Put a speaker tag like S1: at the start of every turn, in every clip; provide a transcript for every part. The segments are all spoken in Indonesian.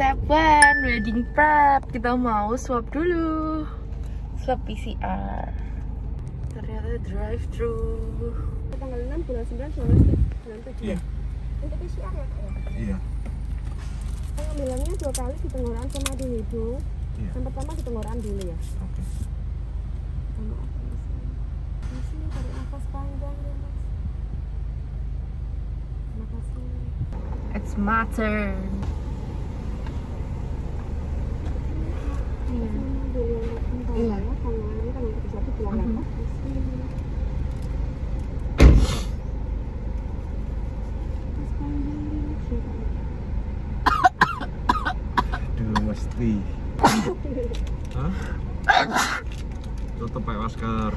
S1: step one wedding prep. Kita mau swab dulu. Swab PCR ternyata drive thru
S2: tanggal 6 bulan 9 bulan 7
S3: Iya.
S2: untuk PCR ya Kak, ya?
S3: Iya.
S2: pengambilannya dua kali di tenggorokan sama di hidung
S3: Iya.
S2: yang pertama di tenggorokan dulu ya
S3: Oke.
S2: sama apa masih masih tarik nafas panjang ya mas. Terima kasih.
S1: It's my turn
S2: Iya. dulu
S1: Iya.
S2: ya tangan tangan kaki satu bilang
S1: Mhm.
S2: apa Nafas panjang relax ya Kak.
S3: Aduh, mesti. Hah? Tutup pakai masker.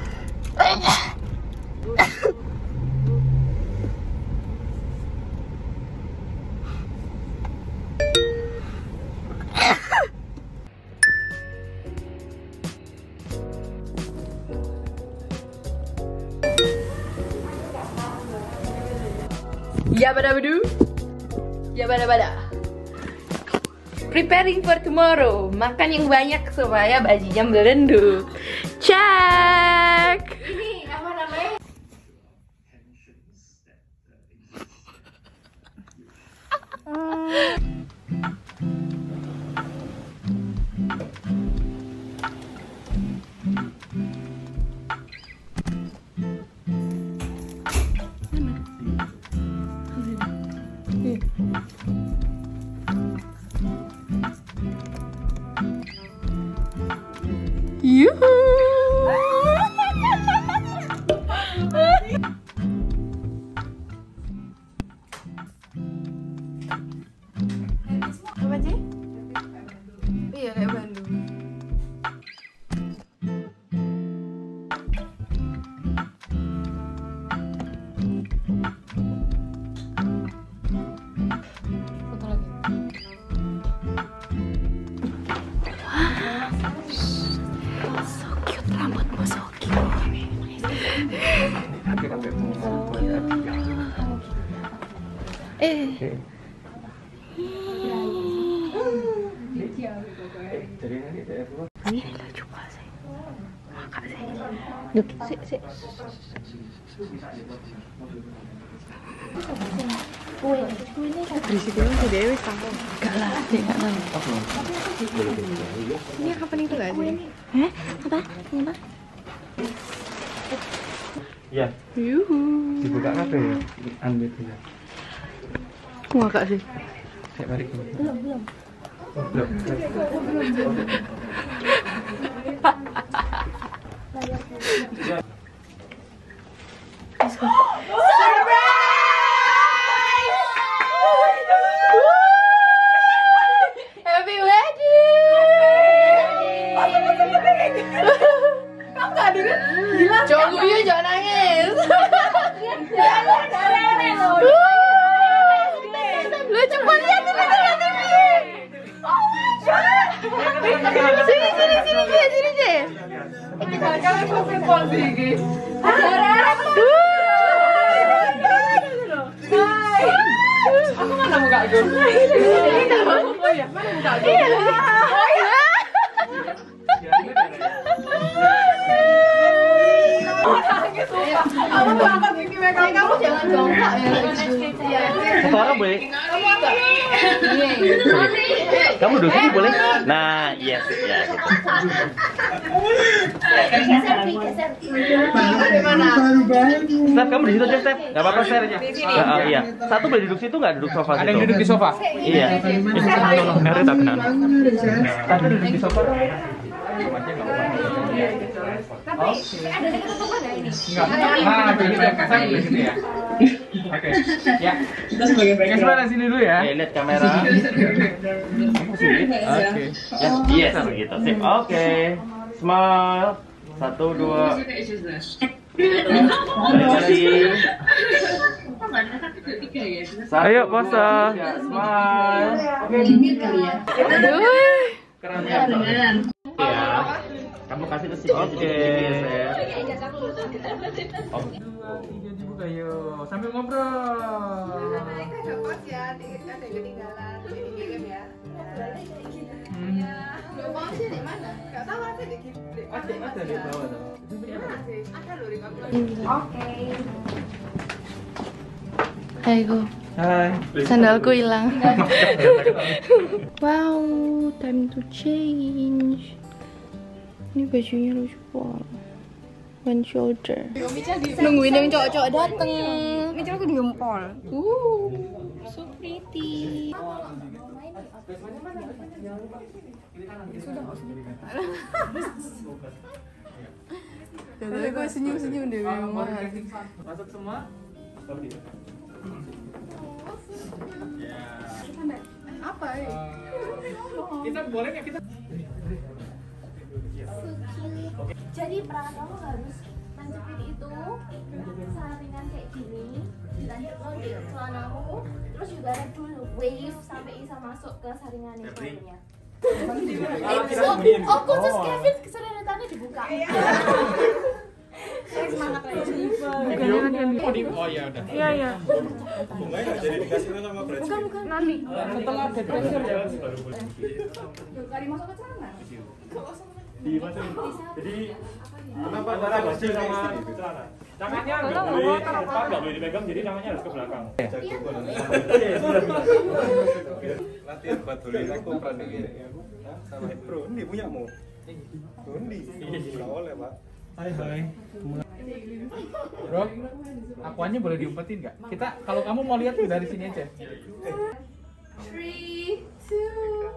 S1: ya bada badu ya bada bada. Preparing for tomorrow. Makan yang banyak supaya bajunya melendung share. Eh. Ini sih. Duk.
S2: Berisik banget Dewi sampai
S1: Enggak lah, enggak mau.
S2: ini kapan itu gak sih?
S1: Eh, apa? Apa?
S3: Iya.
S2: Yuhu
S3: Dibuka apa ya? Ambil ya.
S2: Wah kak sih
S3: Saya balik dulu. Belum, belum. Belum.
S1: Sini sini sini jongkok ya.
S4: Boleh. Kamu duduk sini boleh? Nah, yes, ya gitu. Step, kamu di situ aja, Step. Gak apa-apa, share aja. Ah, ah, iya. Satu boleh duduk situ nggak duduk sofa
S5: Ada yang duduk di sofa?
S4: Iya. Eri tak kenal. Satu duduk di sofa.
S5: Enggak. Nah, jadi saya di sini ya. Oke. Ya. Kita sebagai sini dulu ya.
S4: Oke, lihat kamera.
S5: Oke.
S4: Ya, yes, begitu. Sip. Oke. Smile. Satu, dua. Satu,
S5: Ayo, pose.
S4: tiga. Smile. Keren ya. Ya. Kamu kasih ke sini. Oke. Oke.
S5: Tiga dibuka yuk. Sambil ngobrol.
S6: Pos ya, ada yang ketinggalan, ya.
S3: Ada di bawah tuh.
S1: Ayo,
S3: Hai.
S1: sandalku hilang. wow, time to change. Ini bajunya lucu banget. One shoulder. Nungguin yang cowok-cowok dateng.
S2: Ini aku di jempol.
S1: Uh, so pretty.
S2: Jadi gue senyum-senyum deh
S5: Masuk semua.
S2: Apa ya?
S5: Kita boleh nggak kita?
S6: Jadi perangan kamu harus nancepin itu saringan kayak gini dilanjut lo di celanamu terus juga ada dulu wave sampai bisa masuk ke saringan itu Oh, oh. Khusus Kevin keseretannya dibuka. Semangat lagi.
S5: Oh, di, oh ya udah.
S2: Iya iya.
S5: Setelah bed pressure. Ya.
S6: Kali masuk ke celana.
S3: Kenapa antara baju sama
S5: Tangannya nggak boleh nggak boleh dipegang, jadi tangannya harus ke belakang.
S7: latihan batulin aku pernah sama Pro ini punya mu Undi nggak boleh pak.
S3: Hai hai.
S5: Bro, akuannya boleh diumpetin nggak? Kita kalau kamu mau lihat dari sini aja.
S6: Three, two,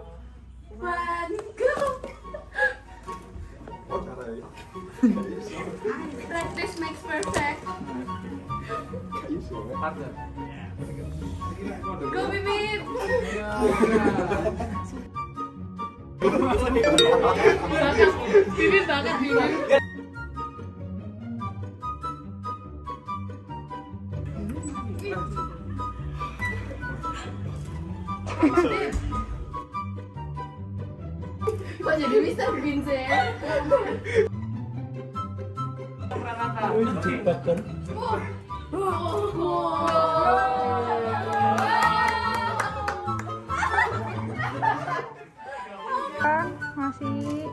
S6: Practice makes perfect. Go bibip. bibip banget bibip. Kok jadi. Bean sih?
S2: Masih.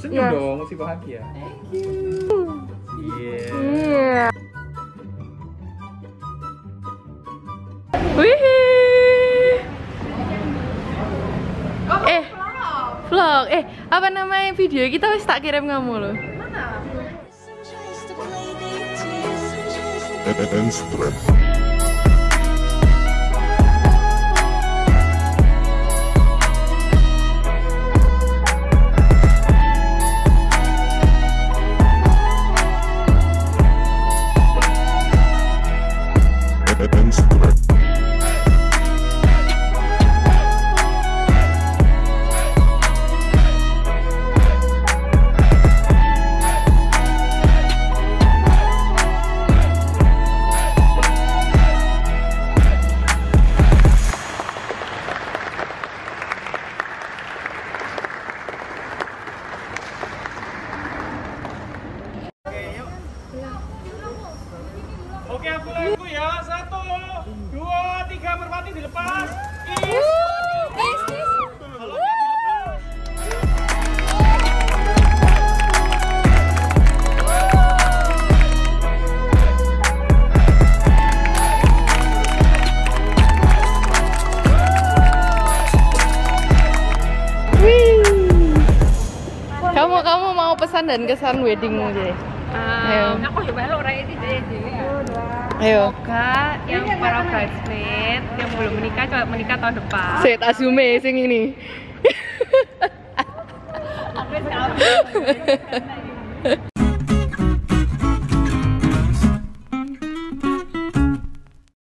S5: Senyum
S2: Iya.
S5: dong, mesti bahagia. Iya.
S2: Iya.
S1: Wih. Eh, vlog. Eh, apa namanya video kita wis tak kirim kamu loh.
S8: and, strength.
S5: Merpati dilepas.
S1: Kamu kamu mau pesan dan kesan weddingmu deh. Ayo.
S2: Aku juga lo orang ini deh.
S1: Ayo.
S2: Semoga yang para bridesmaid yang belum menikah coba menikah tahun depan.
S1: Set asume sing ini.
S2: Aku